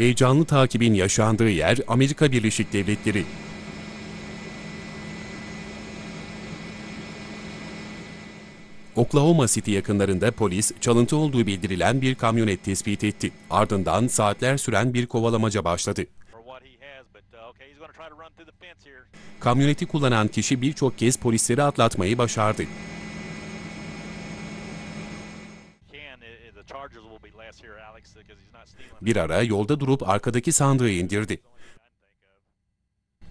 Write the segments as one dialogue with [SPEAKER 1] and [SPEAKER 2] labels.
[SPEAKER 1] Heyecanlı takibin yaşandığı yer Amerika Birleşik Devletleri. Oklahoma City yakınlarında polis çalıntı olduğu bildirilen bir kamyonet tespit etti. Ardından saatler süren bir kovalamaca başladı. Kamyoneti kullanan kişi birçok kez polisleri atlatmayı başardı. Bir ara yolda durup arkadaki sandığı indirdi.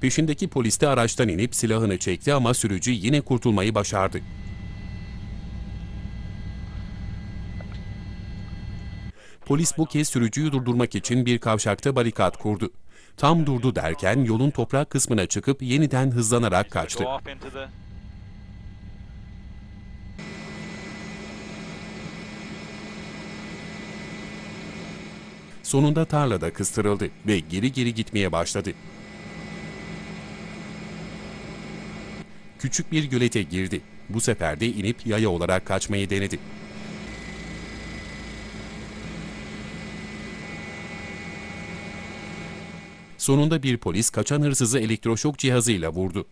[SPEAKER 1] Peşindeki polis de araçtan inip silahını çekti ama sürücü yine kurtulmayı başardı. Polis bu kez sürücüyü durdurmak için bir kavşakta barikat kurdu. Tam durdu derken yolun toprak kısmına çıkıp yeniden hızlanarak kaçtı. Sonunda tarlada kıstırıldı ve geri geri gitmeye başladı. Küçük bir gölete girdi. Bu sefer de inip yaya olarak kaçmayı denedi. Sonunda bir polis kaçan hırsızı elektroşok cihazıyla vurdu.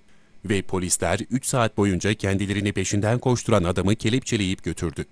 [SPEAKER 1] Ve polisler 3 saat boyunca kendilerini peşinden koşturan adamı kelepçeleyip götürdü.